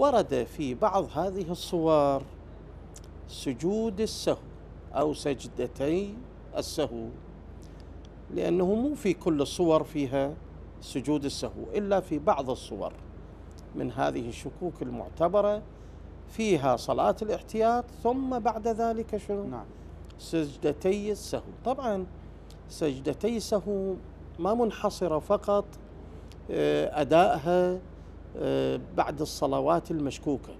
ورد في بعض هذه الصور سجود السهو أو سجدتي السهو لأنه مو في كل الصور فيها سجود السهو إلا في بعض الصور من هذه الشكوك المعتبرة فيها صلاة الاحتياط ثم بعد ذلك شنو؟ نعم سجدتي السهو طبعا سجدتي السهو ما منحصرة فقط آه، أدائها بعد الصلوات المشكوكة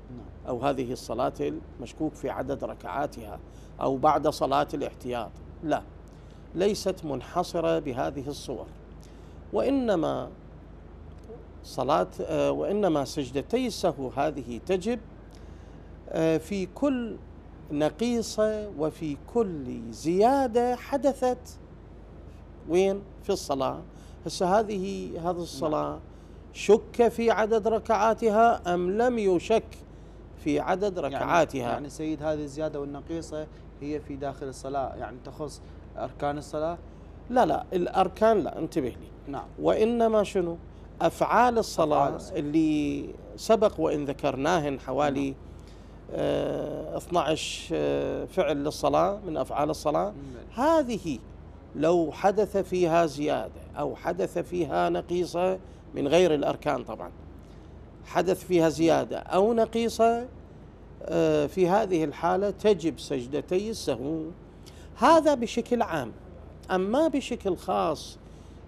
أو هذه الصلاة المشكوك في عدد ركعاتها أو بعد صلاة الاحتياط. لا ليست منحصرة بهذه الصور. وإنما صلاة آه، وإنما سجدتي السهو هذه تجب آه، في كل نقيصة وفي كل زيادة حدثت. وين؟ في الصلاة. هسه هذه هذه الصلاة شك في عدد ركعاتها أم لم يشك في عدد ركعاتها؟ يعني, يعني سيد هذه الزيادة والنقيصة هي في داخل الصلاة يعني تخص أركان الصلاة؟ لا لا الأركان لا انتبه لي. نعم. وإنما شنو؟ أفعال الصلاة أفعال. اللي سبق وإن ذكرناهن حوالي آه 12 آه، فعل للصلاة من أفعال الصلاة مم. هذه لو حدث فيها زيادة أو حدث فيها نقيصة من غير الأركان طبعا. حدث فيها زيادة أو نقيصة آه، في هذه الحالة تجب سجدتي السهو. هذا بشكل عام أما بشكل خاص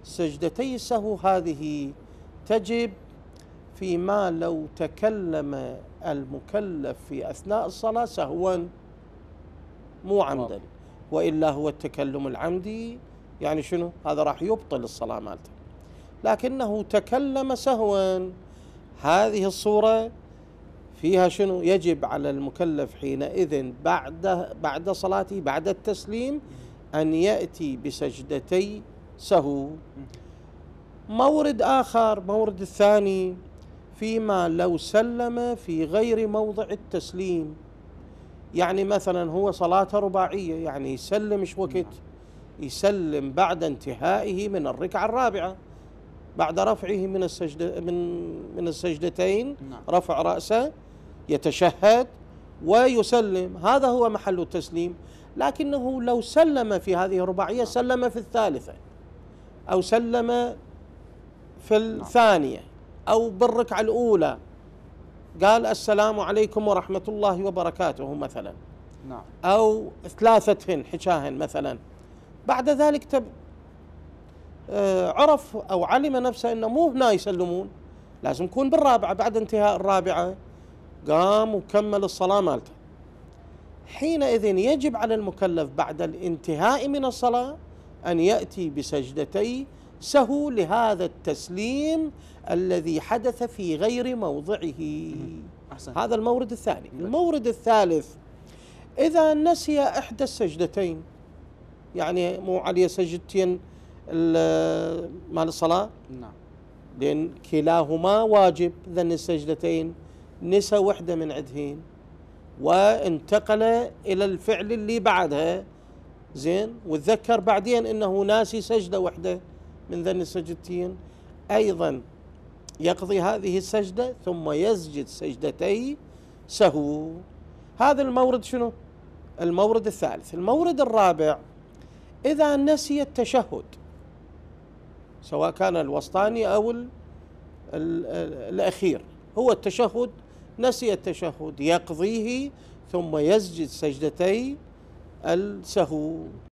سجدتي السهو هذه تجب فيما لو تكلم المكلف في أثناء الصلاة سهوا مو عمدا. وإلا هو التكلم العمدي يعني شنو؟ هذا راح يبطل الصلاة مالته. لكنه تكلم سهوا. هذه الصورة فيها شنو؟ يجب على المكلف حينئذ بعد بعد صلاته بعد التسليم أن يأتي بسجدتي سهو. مورد آخر مورد الثاني فيما لو سلم في غير موضع التسليم. يعني مثلا هو صلاة رباعية يعني يسلم إيش وقت؟ يسلم بعد انتهائه من الركعة الرابعة. بعد رفعه من السجدة من من السجدتين نعم. رفع رأسه يتشهد ويسلم. هذا هو محل التسليم. لكنه لو سلم في هذه الرباعية سلم في الثالثة أو سلم في الثانية أو بالركعة الأولى. قال السلام عليكم ورحمة الله وبركاته مثلا. نعم. أو ثلاثتهن حجاهن مثلا. بعد ذلك تب عرف أو علم نفسه أنه مو هنا يسلمون. لازم يكون بالرابعة بعد انتهاء الرابعة قام وكمل الصلاة مالته. حينئذ يجب على المكلف بعد الانتهاء من الصلاة أن يأتي بسجدتي سهو لهذا التسليم الذي حدث في غير موضعه. أحسن. هذا المورد الثاني. المورد الثالث إذا نسي إحدى السجدتين يعني مو عليه سجدتين مال الصلاة؟ نعم. لأن كلاهما واجب ذن السجدتين نسى وحدة من عدهين وانتقل إلى الفعل اللي بعدها زين؟ وتذكر بعدين أنه ناسي سجدة وحدة من ذن السجدتين. أيضا يقضي هذه السجدة ثم يسجد سجدتي سهو. هذا المورد شنو؟ المورد الثالث. المورد الرابع إذا نسي التشهد سواء كان الوسطاني أو ال ال الأخير. هو التشهد نسي التشهد يقضيه ثم يسجد سجدتي السهو.